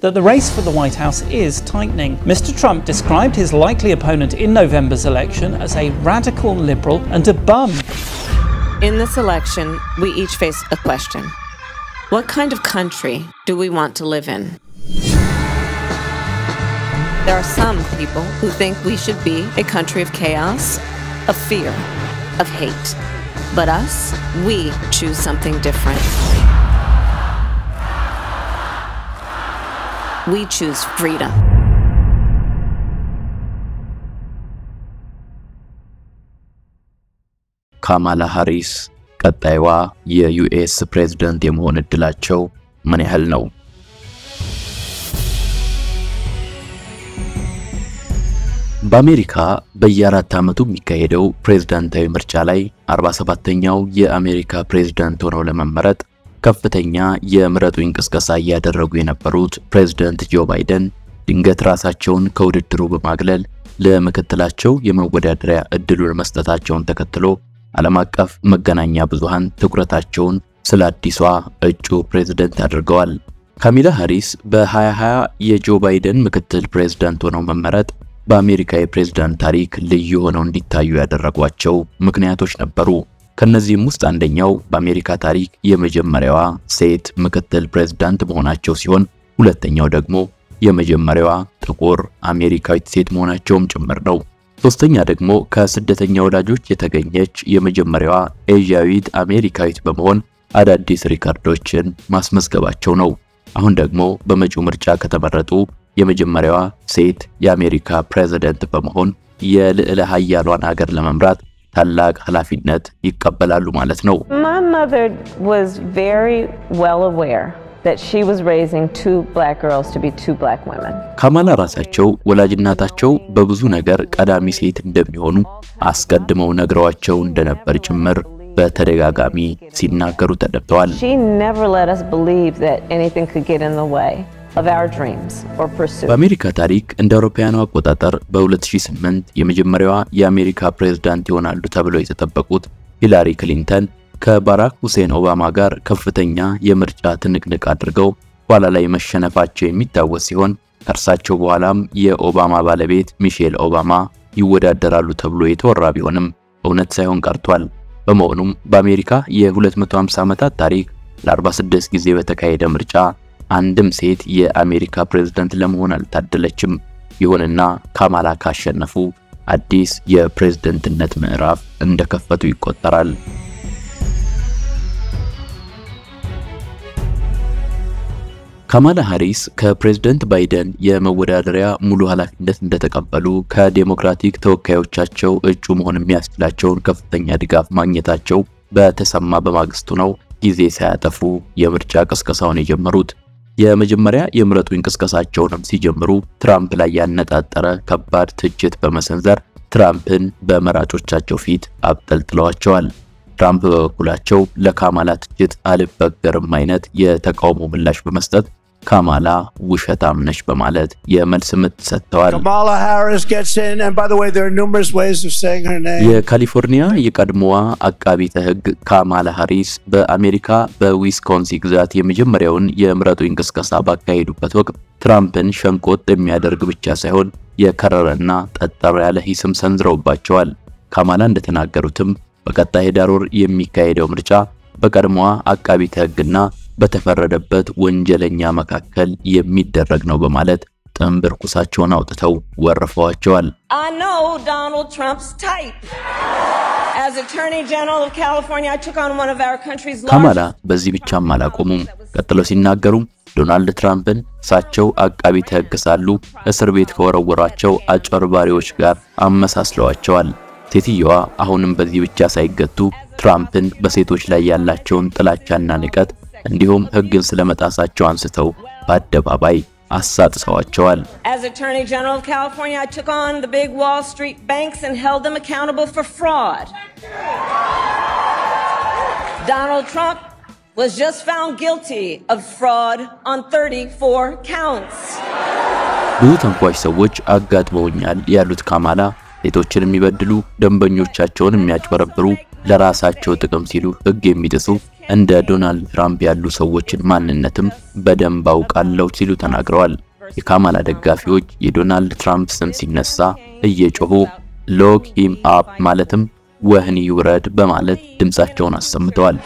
that the race for the White House is tightening. Mr. Trump described his likely opponent in November's election as a radical liberal and a bum. In this election, we each face a question What kind of country do we want to live in? There are some people who think we should be a country of chaos, of fear, of hate. But us, we choose something different. We choose freedom. ካማላ ሃሪስ ቀጣይዋ የዩኤስ ፕሬዝደንት የመሆን እድላቸው ምን ያህል ነው? በአሜሪካ በየአራት ዓመቱ የሚካሄደው ፕሬዝዳንታዊ ምርጫ ላይ 47ኛው የአሜሪካ ፕሬዝዳንት ሆነው ለመመረጥ ከፍተኛ የምረጡኝ ቅስቀሳ እያደረጉ የነበሩት ፕሬዝዳንት ጆ ባይደን ድንገት ራሳቸውን ከውድድሩ በማግለል ለምክትላቸው የመወዳደሪያ እድሉን መስጠታቸውን ተከትሎ ዓለም አቀፍ መገናኛ ብዙሃን ትኩረታቸውን ስለ አዲሷ እጩ ፕሬዝደንት አድርገዋል። ካሚላ ሃሪስ በ2020 የጆ ባይደን ምክትል ፕሬዝዳንት ሆነው መመረጥ በአሜሪካ የፕሬዝዳንት ታሪክ ልዩ ሆነው እንዲታዩ ያደረጓቸው ምክንያቶች ነበሩ። ከነዚህም ውስጥ አንደኛው በአሜሪካ ታሪክ የመጀመሪያዋ ሴት ምክትል ፕሬዝዳንት መሆናቸው ሲሆን ሁለተኛው ደግሞ የመጀመሪያዋ ጥቁር አሜሪካዊት ሴት መሆናቸውም ጭምር ነው። ሶስተኛ ደግሞ ከስደተኛ ወላጆች የተገኘች የመጀመሪያዋ ኤዥያዊት አሜሪካዊት በመሆን አዳዲስ ሪካርዶችን ማስመዝገባቸው ነው። አሁን ደግሞ በመጪው ምርጫ ከተመረጡ የመጀመሪያዋ ሴት የአሜሪካ ፕሬዝደንት በመሆን የልዕለ ኃያሏን ሀገር ለመምራት ታላቅ ኃላፊነት ይቀበላሉ ማለት ነው።. ካማላ ራሳቸው ወላጅናታቸው በብዙ ነገር ቀዳሚ ሴት እንደሚሆኑ አስቀድመው ነግረዋቸው እንደነበር ጭምር በተደጋጋሚ ሲናገሩ ተደምጠዋል። በአሜሪካ ታሪክ እንደ አውሮፓውያኑ አቆጣጠር በ2008 የመጀመሪያዋ የአሜሪካ ፕሬዝዳንት ይሆናሉ ተብለው የተጠበቁት ሂላሪ ክሊንተን ከባራክ ሁሴን ኦባማ ጋር ከፍተኛ የምርጫ ትንቅንቅ አድርገው ኋላ ላይ መሸነፋቸው የሚታወስ ሲሆን ከእርሳቸው በኋላም የኦባማ ባለቤት ሚሼል ኦባማ ይወዳደራሉ ተብሎ የተወራ ቢሆንም እውነት ሳይሆን ቀርቷል። በመሆኑም በአሜሪካ የ250 ዓመታት ታሪክ ለ46 ጊዜ በተካሄደ ምርጫ አንድም ሴት የአሜሪካ ፕሬዝዳንት ለመሆን አልታደለችም። ይሁንና ካማላ ካሸነፉ አዲስ የፕሬዝደንትነት ምዕራፍ እንደከፈቱ ይቆጠራል። ካማላ ሃሪስ ከፕሬዝደንት ባይደን የመወዳደሪያ ሙሉ ኃላፊነት እንደተቀበሉ ከዴሞክራቲክ ተወካዮቻቸው እጩ መሆን የሚያስችላቸውን ከፍተኛ ድጋፍ ማግኘታቸው በተሰማ በማግስቱ ነው ጊዜ ሳያጠፉ የምርጫ ቅስቀሳውን የጀመሩት። የመጀመሪያ የምረጡኝ ቅስቀሳቸውንም ሲጀምሩ ትራምፕ ላይ ያነጣጠረ ከባድ ትችት በመሰንዘር ትራምፕን በመራጮቻቸው ፊት አብጠልጥለዋቸዋል። ትራምፕ በበኩላቸው ለካማላ ትችት አልበገርም አይነት የተቃውሞ ምላሽ በመስጠት ካማላ ውሸታም ነች በማለት የመልስ ምት ሰጥተዋል።. የካሊፎርኒያ የቀድሞዋ አቃቢተ ሕግ ካማላ ሃሪስ በአሜሪካ በዊስኮንሲ ግዛት የመጀመሪያውን የምረጡኝ ቅስቀሳ ባካሄዱበት ወቅት ትራምፕን ሸንቆጥ የሚያደርግ ብቻ ሳይሆን የከረረና ጠጠር ያለ ሂስም ሰንዝረውባቸዋል። ካማላ እንደተናገሩትም በቀጣይ ወር የሚካሄደው ምርጫ በቀድሞዋ አቃቢተ ሕግና በተፈረደበት ወንጀለኛ መካከል የሚደረግ ነው በማለት ጥንብር ኩሳቸውን አውጥተው ወርፈዋቸዋል። ካማላ. በዚህ ብቻም አላቆሙም። ቀጥለው ሲናገሩም ዶናልድ ትራምፕን እሳቸው አቃቢተ ሕግ ሳሉ እስር ቤት ከወረወሯቸው አጭበርባሪዎች ጋር አመሳስለዋቸዋል። ሴትየዋ አሁንም በዚህ ብቻ ሳይገቱ ትራምፕን በሴቶች ላይ ያላቸውን ጥላቻና ንቀት እንዲሁም ሕግን ስለመጣሳቸው አንስተው በአደባባይ አሳጥሰዋቸዋል። As Attorney General of California, I took on the big Wall Street banks and held them accountable for fraud. Donald Trump was just found guilty of fraud on 34 counts. ብዙ ተንኳሽ ሰዎች አጋጥመውኛል ያሉት ካማላ ሴቶችን የሚበድሉ፣ ደንበኞቻቸውን የሚያጭበረብሩ፣ ለራሳቸው ጥቅም ሲሉ ሕግ የሚጥሱ እንደ ዶናልድ ትራምፕ ያሉ ሰዎችን ማንነትም በደንብ አውቃለሁ ሲሉ ተናግረዋል። የካማላ ደጋፊዎች የዶናልድ ትራምፕ ስም ሲነሳ እየጮሁ lock him up ማለትም ወህኒ ይውረድ በማለት ድምጻቸውን አሰምተዋል።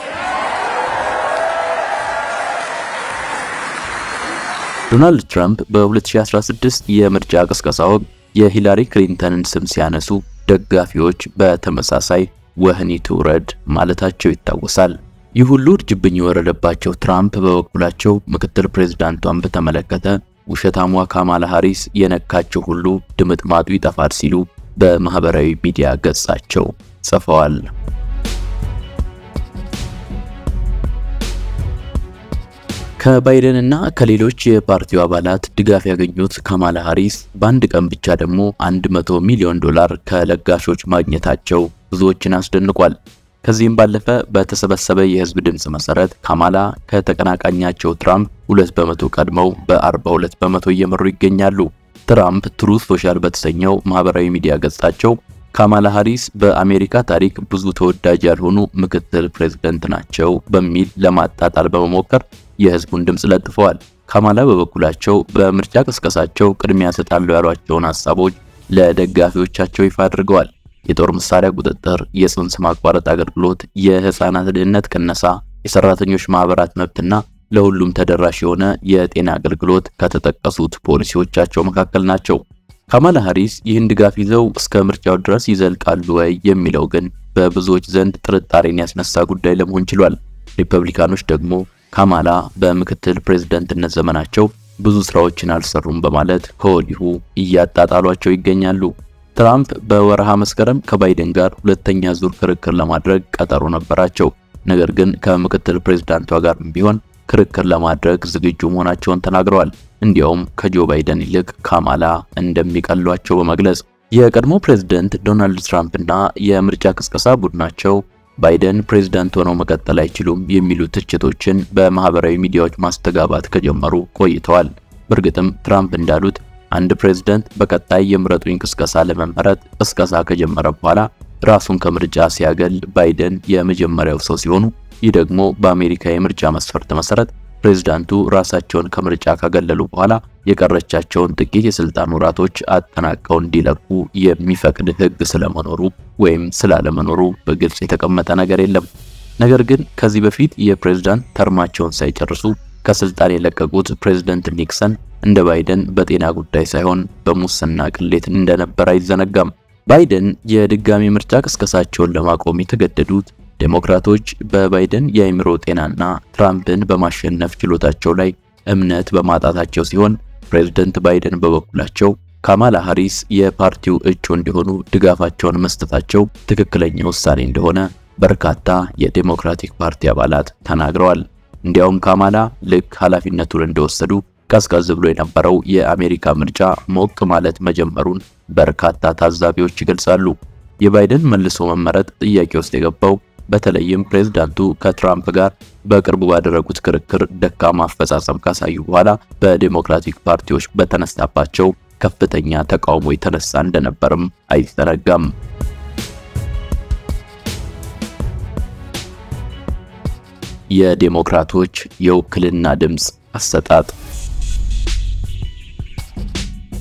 ዶናልድ ትራምፕ በ2016 የምርጫ ቅስቀሳ ወቅት የሂላሪ ክሊንተንን ስም ሲያነሱ ደጋፊዎች በተመሳሳይ ወህኒ ትውረድ ማለታቸው ይታወሳል። ይህ ሁሉ እርጅብኝ የወረደባቸው ትራምፕ በበኩላቸው ምክትል ፕሬዝዳንቷን በተመለከተ ውሸታሟ ካማላ ሃሪስ የነካቸው ሁሉ ድምጥማጡ ይጠፋል ሲሉ በማህበራዊ ሚዲያ ገጻቸው ጽፈዋል። ከባይደንና ከሌሎች የፓርቲው አባላት ድጋፍ ያገኙት ካማላ ሃሪስ በአንድ ቀን ብቻ ደግሞ 100 ሚሊዮን ዶላር ከለጋሾች ማግኘታቸው ብዙዎችን አስደንቋል። ከዚህም ባለፈ በተሰበሰበ የህዝብ ድምፅ መሰረት ካማላ ከተቀናቃኛቸው ትራምፕ 2 በመቶ ቀድመው በ42 በመቶ እየመሩ ይገኛሉ። ትራምፕ ትሩዝ ሶሻል በተሰኘው ማህበራዊ ሚዲያ ገጻቸው ካማላ ሃሪስ በአሜሪካ ታሪክ ብዙ ተወዳጅ ያልሆኑ ምክትል ፕሬዝደንት ናቸው በሚል ለማጣጣል በመሞከር የህዝቡን ድምፅ ለጥፈዋል። ካማላ በበኩላቸው በምርጫ ቅስቀሳቸው ቅድሚያ ሰጣለው ያሏቸውን ሀሳቦች ለደጋፊዎቻቸው ይፋ አድርገዋል። የጦር መሳሪያ ቁጥጥር፣ የጽንስ ማቋረጥ አገልግሎት፣ የህፃናት ድህነት ቅነሳ፣ የሰራተኞች ማህበራት መብትና ለሁሉም ተደራሽ የሆነ የጤና አገልግሎት ከተጠቀሱት ፖሊሲዎቻቸው መካከል ናቸው። ካማላ ሃሪስ ይህን ድጋፍ ይዘው እስከ ምርጫው ድረስ ይዘልቃሉ ወይ የሚለው ግን በብዙዎች ዘንድ ጥርጣሬን ያስነሳ ጉዳይ ለመሆን ችሏል። ሪፐብሊካኖች ደግሞ ካማላ በምክትል ፕሬዝደንትነት ዘመናቸው ብዙ ስራዎችን አልሰሩም በማለት ከወዲሁ እያጣጣሏቸው ይገኛሉ። ትራምፕ በወረሃ መስከረም ከባይደን ጋር ሁለተኛ ዙር ክርክር ለማድረግ ቀጠሮ ነበራቸው። ነገር ግን ከምክትል ፕሬዝዳንቷ ጋር ቢሆን ክርክር ለማድረግ ዝግጁ መሆናቸውን ተናግረዋል። እንዲያውም ከጆ ባይደን ይልቅ ካማላ እንደሚቀሏቸው በመግለጽ የቀድሞ ፕሬዝደንት ዶናልድ ትራምፕ እና የምርጫ ቅስቀሳ ቡድናቸው ባይደን ፕሬዝዳንት ሆነው መቀጠል አይችሉም የሚሉ ትችቶችን በማህበራዊ ሚዲያዎች ማስተጋባት ከጀመሩ ቆይተዋል። በእርግጥም ትራምፕ እንዳሉት አንድ ፕሬዝዳንት በቀጣይ የምረጡኝ ቅስቀሳ ለመመረጥ ቅስቀሳ ከጀመረ በኋላ ራሱን ከምርጫ ሲያገል ባይደን የመጀመሪያው ሰው ሲሆኑ ይህ ደግሞ በአሜሪካ የምርጫ መስፈርት መሰረት ፕሬዝዳንቱ ራሳቸውን ከምርጫ ካገለሉ በኋላ የቀረቻቸውን ጥቂት የስልጣን ወራቶች አጠናቀው እንዲለቁ የሚፈቅድ ሕግ ስለመኖሩ ወይም ስላለመኖሩ በግልጽ የተቀመጠ ነገር የለም። ነገር ግን ከዚህ በፊት የፕሬዝዳንት ተርማቸውን ሳይጨርሱ ከስልጣን የለቀቁት ፕሬዝዳንት ኒክሰን እንደ ባይደን በጤና ጉዳይ ሳይሆን በሙስና ቅሌት እንደነበር አይዘነጋም። ባይደን የድጋሚ ምርጫ ቅስቀሳቸውን ለማቆም የተገደዱት ዴሞክራቶች በባይደን የአእምሮ ጤናና ትራምፕን በማሸነፍ ችሎታቸው ላይ እምነት በማጣታቸው ሲሆን ፕሬዝደንት ባይደን በበኩላቸው ካማላ ሃሪስ የፓርቲው እጩ እንዲሆኑ ድጋፋቸውን መስጠታቸው ትክክለኛ ውሳኔ እንደሆነ በርካታ የዴሞክራቲክ ፓርቲ አባላት ተናግረዋል። እንዲያውም ካማላ ልክ ኃላፊነቱን እንደወሰዱ ቀዝቀዝ ብሎ የነበረው የአሜሪካ ምርጫ ሞቅ ማለት መጀመሩን በርካታ ታዛቢዎች ይገልጻሉ። የባይደን መልሶ መመረጥ ጥያቄ ውስጥ የገባው በተለይም ፕሬዝዳንቱ ከትራምፕ ጋር በቅርቡ ባደረጉት ክርክር ደካማ አፈጻጸም ካሳዩ በኋላ በዴሞክራቲክ ፓርቲዎች በተነሳባቸው ከፍተኛ ተቃውሞ የተነሳ እንደነበርም አይዘነጋም። የዴሞክራቶች የውክልና ድምፅ አሰጣጥ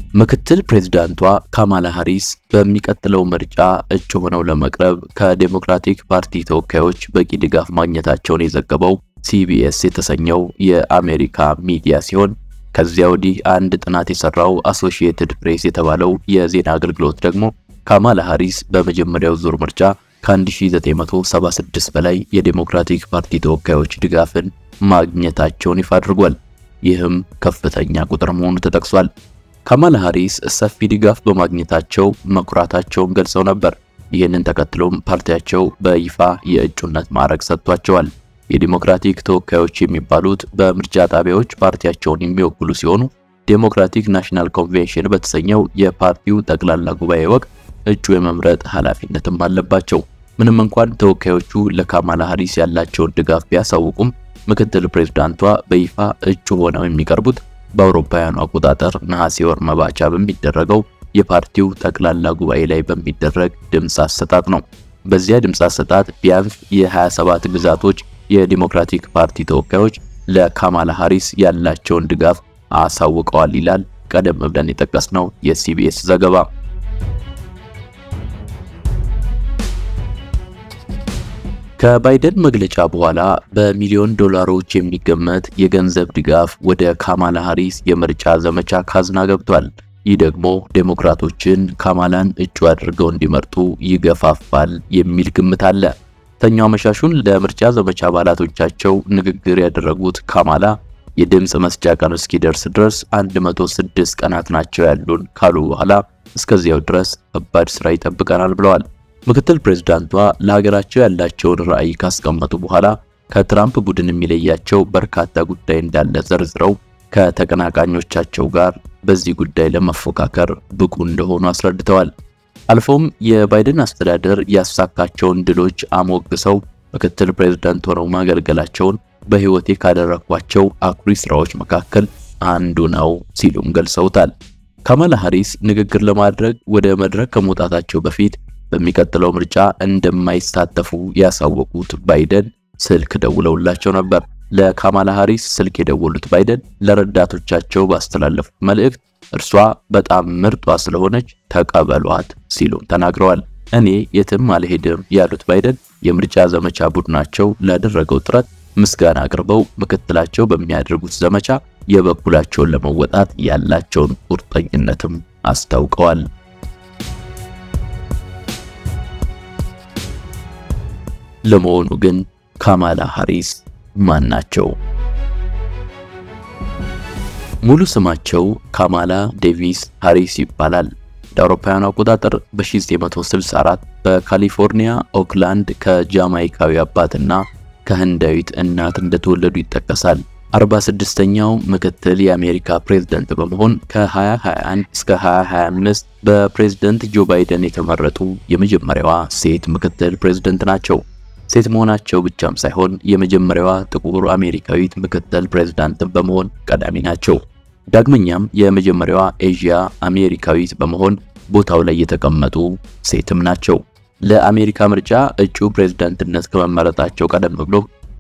ምክትል ፕሬዝዳንቷ ካማላ ሃሪስ በሚቀጥለው ምርጫ እጩ ሆነው ለመቅረብ ከዴሞክራቲክ ፓርቲ ተወካዮች በቂ ድጋፍ ማግኘታቸውን የዘገበው ሲቢኤስ የተሰኘው የአሜሪካ ሚዲያ ሲሆን ከዚያ ወዲህ አንድ ጥናት የሰራው አሶሺየትድ ፕሬስ የተባለው የዜና አገልግሎት ደግሞ ካማላ ሃሪስ በመጀመሪያው ዙር ምርጫ ከ1976 በላይ የዴሞክራቲክ ፓርቲ ተወካዮች ድጋፍን ማግኘታቸውን ይፋ አድርጓል። ይህም ከፍተኛ ቁጥር መሆኑ ተጠቅሷል። ካማላ ሃሪስ ሰፊ ድጋፍ በማግኘታቸው መኩራታቸውን ገልጸው ነበር። ይህንን ተከትሎም ፓርቲያቸው በይፋ የእጩነት ማዕረግ ሰጥቷቸዋል። የዲሞክራቲክ ተወካዮች የሚባሉት በምርጫ ጣቢያዎች ፓርቲያቸውን የሚወክሉ ሲሆኑ Democratic National Convention በተሰኘው የፓርቲው ጠቅላላ ጉባኤ ወቅት እጩ የመምረጥ ኃላፊነትም አለባቸው። ምንም እንኳን ተወካዮቹ ለካማላ ሃሪስ ያላቸውን ድጋፍ ቢያሳውቁም ምክትል ፕሬዝዳንቷ በይፋ እጩ ሆነው የሚቀርቡት በአውሮፓውያኑ አቆጣጠር ነሐሴ ወር መባቻ በሚደረገው የፓርቲው ጠቅላላ ጉባኤ ላይ በሚደረግ ድምፅ አሰጣጥ ነው። በዚያ ድምፅ አሰጣጥ ቢያንስ የ27 ግዛቶች የዲሞክራቲክ ፓርቲ ተወካዮች ለካማላ ሃሪስ ያላቸውን ድጋፍ አሳውቀዋል ይላል ቀደም ብለን የጠቀስነው የሲቢኤስ ዘገባ። ከባይደን መግለጫ በኋላ በሚሊዮን ዶላሮች የሚገመት የገንዘብ ድጋፍ ወደ ካማላ ሃሪስ የምርጫ ዘመቻ ካዝና ገብቷል። ይህ ደግሞ ዴሞክራቶችን ካማላን እጩ አድርገው እንዲመርጡ ይገፋፋል የሚል ግምት አለ። ሰኞ አመሻሹን ለምርጫ ዘመቻ አባላቶቻቸው ንግግር ያደረጉት ካማላ የድምፅ መስጫ ቀን እስኪደርስ ድረስ 106 ቀናት ናቸው ያሉን ካሉ በኋላ እስከዚያው ድረስ ከባድ ስራ ይጠብቀናል ብለዋል። ምክትል ፕሬዝዳንቷ ለሀገራቸው ያላቸውን ራዕይ ካስቀመጡ በኋላ ከትራምፕ ቡድን የሚለያቸው በርካታ ጉዳይ እንዳለ ዘርዝረው ከተቀናቃኞቻቸው ጋር በዚህ ጉዳይ ለመፎካከር ብቁ እንደሆኑ አስረድተዋል። አልፎም የባይደን አስተዳደር ያሳካቸውን ድሎች አሞግሰው ምክትል ፕሬዝዳንት ሆነው ማገልገላቸውን በሕይወቴ ካደረኳቸው አኩሪ ስራዎች መካከል አንዱ ነው ሲሉም ገልጸውታል። ካማላ ሃሪስ ንግግር ለማድረግ ወደ መድረክ ከመውጣታቸው በፊት በሚቀጥለው ምርጫ እንደማይሳተፉ ያሳወቁት ባይደን ስልክ ደውለውላቸው ነበር። ለካማላ ሃሪስ ስልክ የደወሉት ባይደን ለረዳቶቻቸው ባስተላለፉት መልእክት እርሷ በጣም ምርጧ ስለሆነች ተቀበሏት ሲሉም ተናግረዋል። እኔ የትም አልሄድም ያሉት ባይደን የምርጫ ዘመቻ ቡድናቸው ላደረገው ጥረት ምስጋና አቅርበው ምክትላቸው በሚያደርጉት ዘመቻ የበኩላቸውን ለመወጣት ያላቸውን ቁርጠኝነትም አስታውቀዋል። ለመሆኑ ግን ካማላ ሃሪስ ማን ናቸው? ሙሉ ስማቸው ካማላ ዴቪስ ሃሪስ ይባላል። እንደ አውሮፓውያኑ አቆጣጠር በ1964 በካሊፎርኒያ ኦክላንድ ከጃማይካዊ አባትና ከህንዳዊት እናት እንደተወለዱ ይጠቀሳል። 46ኛው ምክትል የአሜሪካ ፕሬዝደንት በመሆን ከ2021 እስከ 2025 በፕሬዝደንት ጆ ባይደን የተመረጡ የመጀመሪያዋ ሴት ምክትል ፕሬዝደንት ናቸው። ሴት መሆናቸው ብቻም ሳይሆን የመጀመሪያዋ ጥቁር አሜሪካዊት ምክትል ፕሬዝዳንት በመሆን ቀዳሚ ናቸው። ዳግመኛም የመጀመሪያዋ ኤዥያ አሜሪካዊት በመሆን ቦታው ላይ የተቀመጡ ሴትም ናቸው። ለአሜሪካ ምርጫ እጩ ፕሬዝዳንትነት ከመመረጣቸው ቀደም ብሎ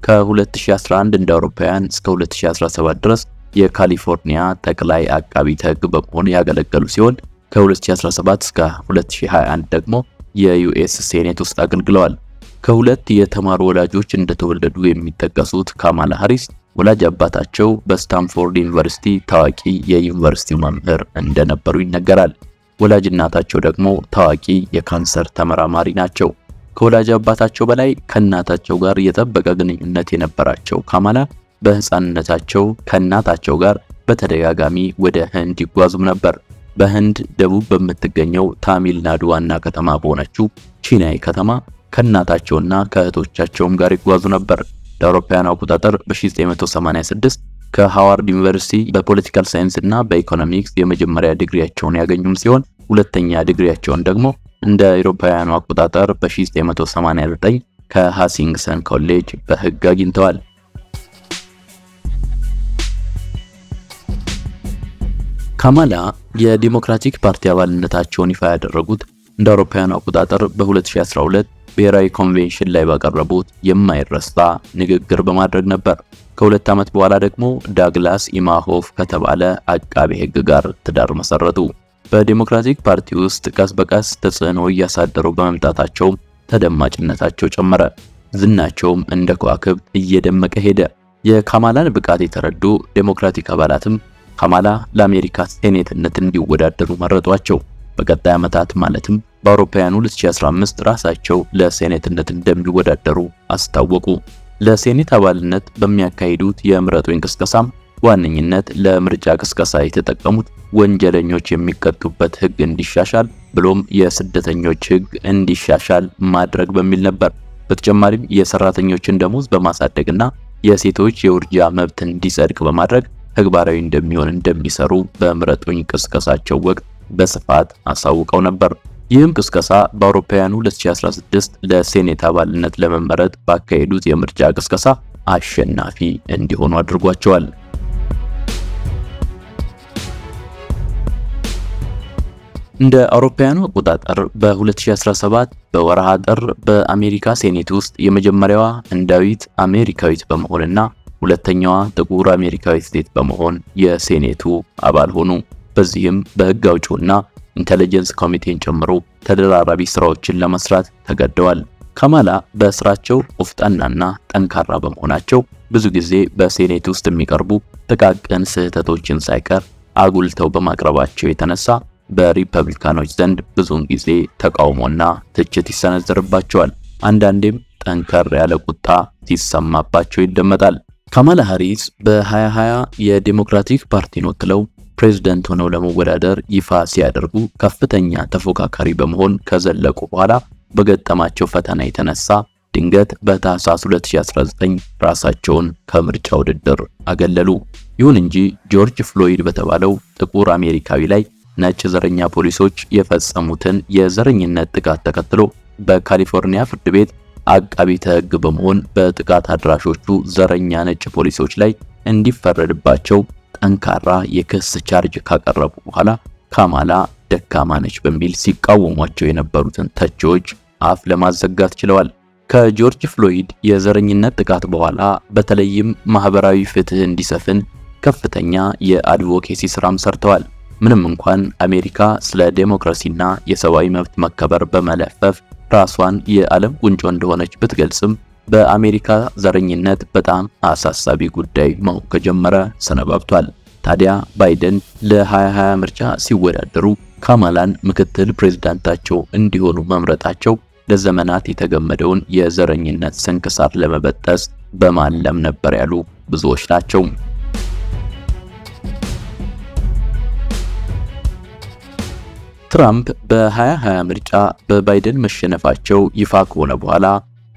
ከ2011 እንደ አውሮፓውያን እስከ 2017 ድረስ የካሊፎርኒያ ጠቅላይ አቃቢተ ሕግ በመሆን ያገለገሉ ሲሆን ከ2017 እስከ 2021 ደግሞ የዩኤስ ሴኔት ውስጥ አገልግለዋል። ከሁለት የተማሩ ወላጆች እንደተወለዱ የሚጠቀሱት ካማላ ሃሪስ ወላጅ አባታቸው በስታንፎርድ ዩኒቨርሲቲ ታዋቂ የዩኒቨርሲቲው መምህር እንደነበሩ ይነገራል። ወላጅ እናታቸው ደግሞ ታዋቂ የካንሰር ተመራማሪ ናቸው። ከወላጅ አባታቸው በላይ ከእናታቸው ጋር የጠበቀ ግንኙነት የነበራቸው ካማላ በሕፃንነታቸው ከእናታቸው ጋር በተደጋጋሚ ወደ ህንድ ይጓዙም ነበር። በህንድ ደቡብ በምትገኘው ታሚል ናዱ ዋና ከተማ በሆነችው ቺናይ ከተማ ከእናታቸውና ከእህቶቻቸውም ጋር ይጓዙ ነበር። ለአውሮፓውያን አቆጣጠር በ1986 ከሃዋርድ ዩኒቨርሲቲ በ political science እና በኢኮኖሚክስ የመጀመሪያ ዲግሪያቸውን ያገኙም ሲሆን ሁለተኛ ዲግሪያቸውን ደግሞ እንደ አውሮፓውያኑ አቆጣጠር በ1989 ከሃሲንግሰን ኮሌጅ በህግ አግኝተዋል። ካማላ የዲሞክራቲክ ፓርቲ አባልነታቸውን ይፋ ያደረጉት እንደ አውሮፓውያኑ አቆጣጠር በ2012 ብሔራዊ ኮንቬንሽን ላይ ባቀረቡት የማይረሳ ንግግር በማድረግ ነበር። ከሁለት ዓመት በኋላ ደግሞ ዳግላስ ኢማሆፍ ከተባለ አቃቤ ሕግ ጋር ትዳር መሰረቱ። በዲሞክራቲክ ፓርቲ ውስጥ ቀስ በቀስ ተጽዕኖ እያሳደሩ በመምጣታቸው ተደማጭነታቸው ጨመረ። ዝናቸውም እንደ ከዋክብት እየደመቀ ሄደ። የካማላን ብቃት የተረዱ ዴሞክራቲክ አባላትም ካማላ ለአሜሪካ ሴኔትነት እንዲወዳደሩ መረጧቸው። በቀጣይ ዓመታት ማለትም በአውሮፓውያኑ 2015 ራሳቸው ለሴኔትነት እንደሚወዳደሩ አስታወቁ። ለሴኔት አባልነት በሚያካሂዱት የምረጡኝ ቅስቀሳም በዋነኝነት ለምርጫ ቅስቀሳ የተጠቀሙት ወንጀለኞች የሚቀጡበት ሕግ እንዲሻሻል ብሎም የስደተኞች ሕግ እንዲሻሻል ማድረግ በሚል ነበር። በተጨማሪም የሰራተኞችን ደሞዝ በማሳደግና የሴቶች የውርጃ መብት እንዲጸድቅ በማድረግ ተግባራዊ እንደሚሆን እንደሚሰሩ በምረጡኝ ቅስቀሳቸው ወቅት በስፋት አሳውቀው ነበር። ይህም ቅስቀሳ በአውሮፓውያኑ 2016 ለሴኔት አባልነት ለመመረጥ ባካሄዱት የምርጫ ቅስቀሳ አሸናፊ እንዲሆኑ አድርጓቸዋል። እንደ አውሮፓውያኑ አቆጣጠር በ2017 በወርሃ ጥር በአሜሪካ ሴኔት ውስጥ የመጀመሪያዋ ህንዳዊት አሜሪካዊት በመሆንና ሁለተኛዋ ጥቁር አሜሪካዊት ሴት በመሆን የሴኔቱ አባል ሆኑ። በዚህም በህግ አውጪውና intelligence ኮሚቴን ጨምሮ ተደራራቢ ስራዎችን ለመስራት ተገደዋል። ካማላ በስራቸው ቆፍጣናና ጠንካራ በመሆናቸው ብዙ ጊዜ በሴኔት ውስጥ የሚቀርቡ ጥቃቅን ስህተቶችን ሳይቀር አጉልተው በማቅረባቸው የተነሳ በሪፐብሊካኖች ዘንድ ብዙውን ጊዜ ተቃውሞና ትችት ይሰነዘርባቸዋል። አንዳንዴም ጠንከር ያለ ቁጣ ሲሰማባቸው ይደመጣል። ካማላ ሃሪስ በ2020 የዴሞክራቲክ ፓርቲን ወክለው ፕሬዝደንት ሆነው ለመወዳደር ይፋ ሲያደርጉ ከፍተኛ ተፎካካሪ በመሆን ከዘለቁ በኋላ በገጠማቸው ፈተና የተነሳ ድንገት በታህሳስ 2019 ራሳቸውን ከምርጫ ውድድር አገለሉ። ይሁን እንጂ ጆርጅ ፍሎይድ በተባለው ጥቁር አሜሪካዊ ላይ ነጭ ዘረኛ ፖሊሶች የፈጸሙትን የዘረኝነት ጥቃት ተከትሎ በካሊፎርኒያ ፍርድ ቤት አቃቢተ ሕግ በመሆን በጥቃት አድራሾቹ ዘረኛ ነጭ ፖሊሶች ላይ እንዲፈረድባቸው ጠንካራ የክስ ቻርጅ ካቀረቡ በኋላ ካማላ ደካማ ነች በሚል ሲቃወሟቸው የነበሩትን ተቺዎች አፍ ለማዘጋት ችለዋል። ከጆርጅ ፍሎይድ የዘረኝነት ጥቃት በኋላ በተለይም ማህበራዊ ፍትህ እንዲሰፍን ከፍተኛ የ advocacy ስራም ሰርተዋል። ምንም እንኳን አሜሪካ ስለ ዴሞክራሲና የሰብአዊ መብት መከበር በመለፈፍ ራሷን የዓለም ቁንጮ እንደሆነች ብትገልጽም በአሜሪካ ዘረኝነት በጣም አሳሳቢ ጉዳይ መሆን ከጀመረ ሰነባብቷል። ታዲያ ባይደን ለ2020 ምርጫ ሲወዳደሩ ካማላን ምክትል ፕሬዝዳንታቸው እንዲሆኑ መምረጣቸው ለዘመናት የተገመደውን የዘረኝነት ስንክሳር ለመበጠስ በማለም ነበር ያሉ ብዙዎች ናቸው። ትራምፕ በ2020 ምርጫ በባይደን መሸነፋቸው ይፋ ከሆነ በኋላ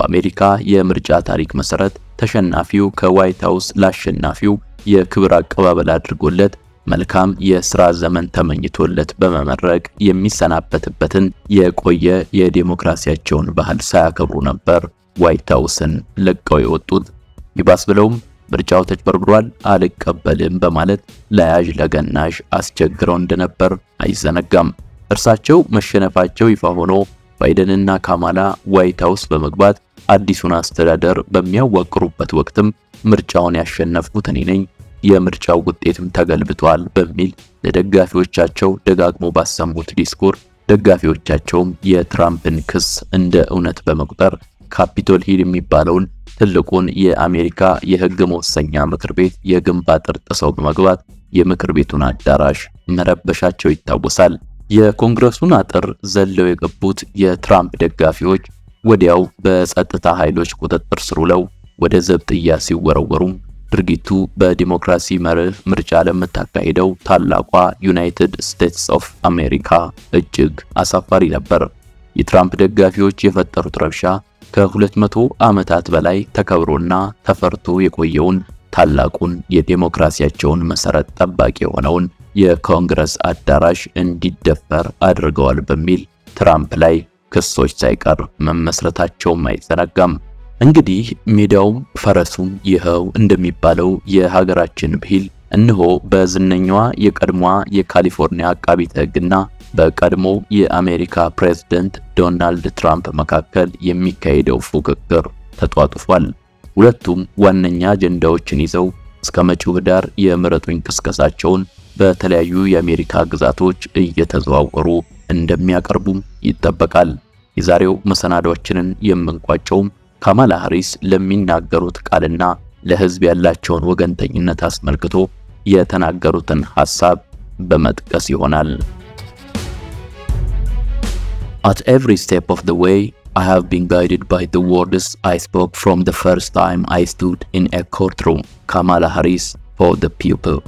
በአሜሪካ የምርጫ ታሪክ መሰረት ተሸናፊው ከዋይት ሃውስ ለአሸናፊው የክብር አቀባበል አድርጎለት መልካም የሥራ ዘመን ተመኝቶለት በመመረቅ የሚሰናበትበትን የቆየ የዴሞክራሲያቸውን ባህል ሳያከብሩ ነበር ዋይት ሃውስን ለቀው የወጡት። ይባስ ብለውም ምርጫው ተጭበርብሯል፣ አልቀበልም በማለት ለያዥ ለገናዥ አስቸግረው እንደነበር አይዘነጋም። እርሳቸው መሸነፋቸው ይፋ ሆኖ ባይደንና ካማላ ዋይት ሃውስ በመግባት አዲሱን አስተዳደር በሚያዋቅሩበት ወቅትም ምርጫውን ያሸነፍኩት እኔ ነኝ፣ የምርጫው ውጤትም ተገልብቷል በሚል ለደጋፊዎቻቸው ደጋግሞ ባሰሙት ዲስኩር ደጋፊዎቻቸውም የትራምፕን ክስ እንደ እውነት በመቁጠር ካፒቶል ሂል የሚባለውን ትልቁን የአሜሪካ የሕግ መወሰኛ ምክር ቤት የግንብ አጥር ጥሰው በመግባት የምክር ቤቱን አዳራሽ መረበሻቸው ይታወሳል። የኮንግረሱን አጥር ዘለው የገቡት የትራምፕ ደጋፊዎች ወዲያው በጸጥታ ኃይሎች ቁጥጥር ስር ውለው ወደ ዘብጥያ ሲወረወሩም ድርጊቱ በዲሞክራሲ መርህ ምርጫ ለምታካሂደው ታላቋ ዩናይትድ ስቴትስ ኦፍ አሜሪካ እጅግ አሳፋሪ ነበር። የትራምፕ ደጋፊዎች የፈጠሩት ረብሻ ከ200 ዓመታት በላይ ተከብሮና ተፈርቶ የቆየውን ታላቁን የዴሞክራሲያቸውን መሰረት ጠባቂ የሆነውን የኮንግረስ አዳራሽ እንዲደፈር አድርገዋል በሚል ትራምፕ ላይ ክሶች ሳይቀር መመስረታቸውም አይዘነጋም። እንግዲህ ሜዳውም ፈረሱም ይኸው እንደሚባለው የሀገራችን ብሂል እነሆ በዝነኛዋ የቀድሞዋ የካሊፎርኒያ አቃቢተ ሕግና በቀድሞ የአሜሪካ ፕሬዝደንት ዶናልድ ትራምፕ መካከል የሚካሄደው ፉክክር ተጧጡፏል። ሁለቱም ዋነኛ አጀንዳዎችን ይዘው እስከ መጪው ህዳር የምረጡኝ ቅስቀሳቸውን በተለያዩ የአሜሪካ ግዛቶች እየተዘዋወሩ እንደሚያቀርቡም ይጠበቃል። የዛሬው መሰናዷችንን የምንቋጨውም ካማላ ሃሪስ ለሚናገሩት ቃልና ለህዝብ ያላቸውን ወገንተኝነት አስመልክቶ የተናገሩትን ሐሳብ በመጥቀስ ይሆናል። At every step of the way, I have been guided by the words I spoke from the first time I stood in a courtroom. Kamala Harris for the people.